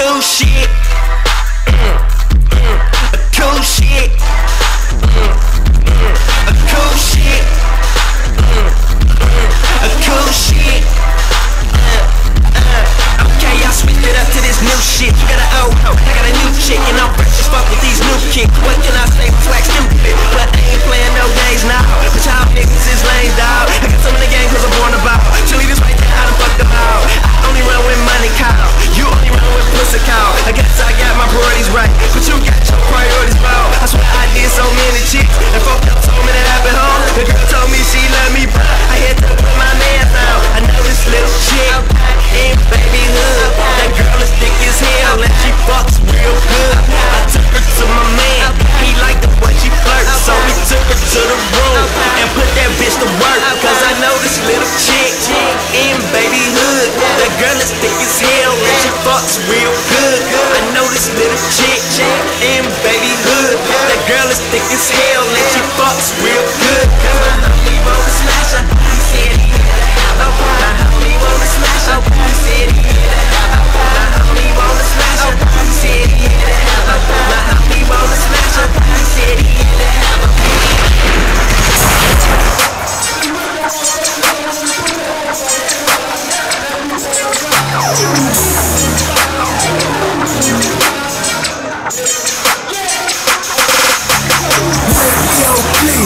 cool shit.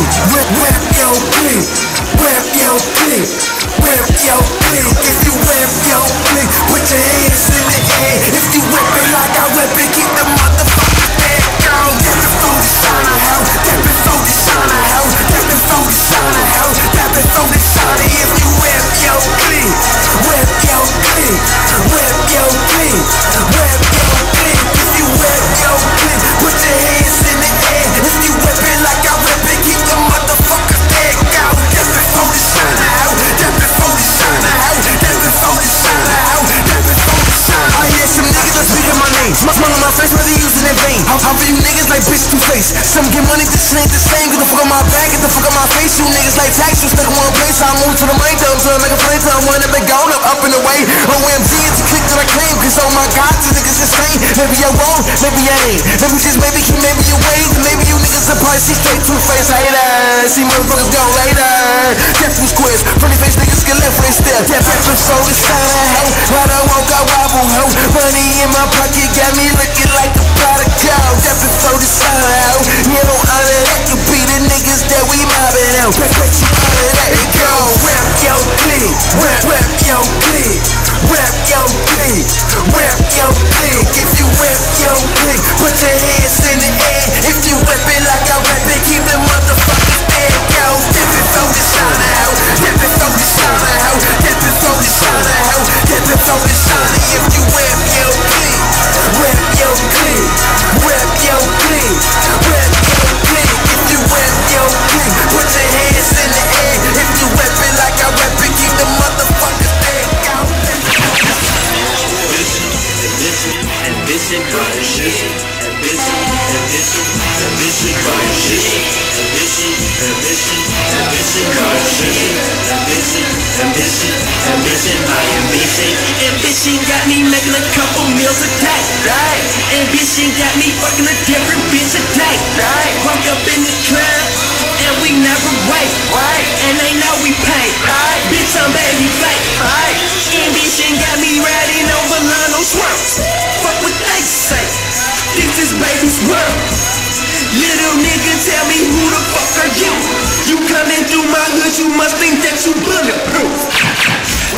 Rip for you niggas like bitch two face? Some get money, this ain't the same. Get the fuck on my back, get the fuck on my face. You niggas like tax, you stuck in one place. I move to the main time, so I make a time. One up and gone up, up in the way. OMG, it's a click that I claim. Cause oh my god, these niggas insane. Maybe I won't, maybe I ain't. Maybe just maybe keep, maybe you wait. Maybe you niggas are probably see straight two face hater. See motherfuckers go later. Death was quiz, funny face niggas get left they step. Death death so the sign, ho. I don't walk, I wobble, ho. Money in my pocket got me looking like a prodigal. Death so the ho. You know, all of that could be the niggas that we mobbing out. Bet, bet you all of that go. Rap your click, rap, rap your click. Rap your click, rap your click. If you rap your click, put your hands in the air. If you whip it like I whip it, keep the motherfuckers there. Go, dip it for the shiner out, dip it for the shiner out, dip it for the shiner out, dip it for the ambition, ambition, ambition, ambition, ambition, ambition, ambition, ambition, ambition, ambition, ambition, ambition, my ambition. Ambition got me making a couple meals a day. Right. Ambition got me fucking a different bitch a day. Right. Walk up in the club and we never wait. Right. And they know we pay. Right. This is baby's world. Little nigga, tell me who the fuck are you? You coming through my hood, you must think that you bulletproof.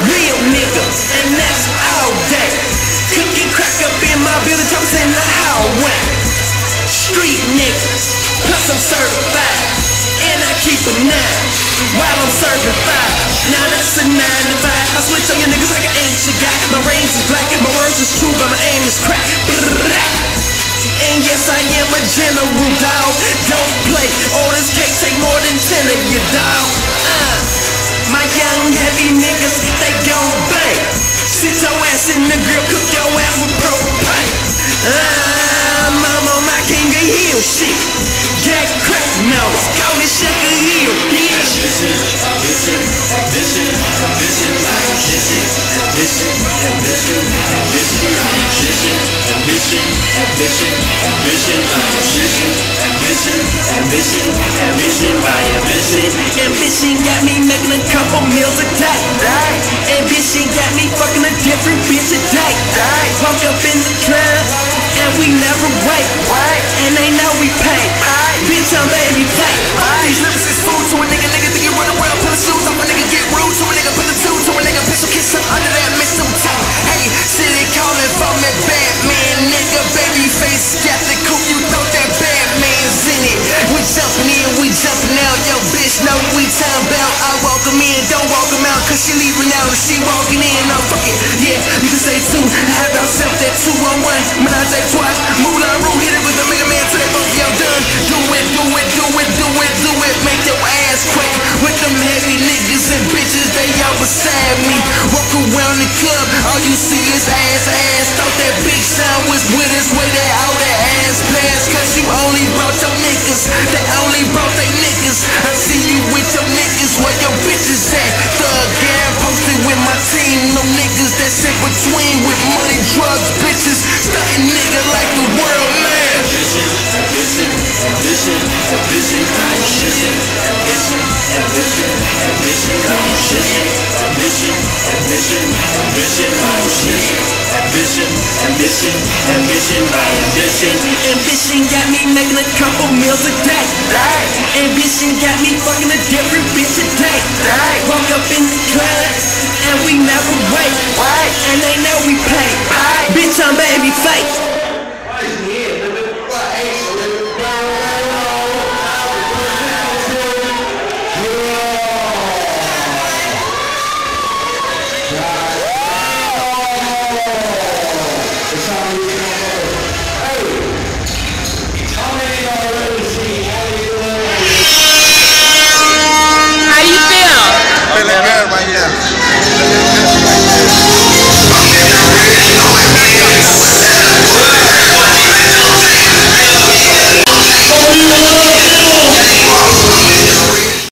Real niggas, and that's all day. Cooking crack up in my building, jumps in the hallway. Street niggas, plus I'm certified. And I keep a nine while I'm certified. Now that's a nine to five. I switch on your niggas like an ancient guy. My range is black, and my words is true, but my aim is crack. And yes, I am a general dog. Don't play. All can't take more than ten of you, dog. Uh, my young heavy niggas, they gon' bang. Sit your ass in the grill, cook your ass with propane. I'm on my king of hill shit. Jack crack nose, call me Sugar Hill, bitch. ambition, ambition, ambition, ambition, ambition, ambition, my ambition. Ambition got me making a couple meals a day. Ambition got me fucking a different bitch a day. Right? Up in the club and we never wait. Right? Cause she walking in, oh, fuck it, yeah, you can say two, have yourself that one, menage a trois, Moulin Rouge, hit it with the Mega Man till they both y'all done. Do it, do it, do it, do it, do it, make your ass quick with them heavy niggas and bitches, they all beside me. Walk around the club, all you see is ass, ass. Between with money, drugs, bitches, stunting nigga like the world man. Ambition, ambition, ambition, ambition ambition. Ambition, ambition, ambition ambition. Ambition, ambition, ambition ambition. Ambition, ambition, ambition ambition. Ambition got me. Ambition fucking a different bitch a. Walk up in the club and we never wait. And they we pay. Bitch, I'm baby fake.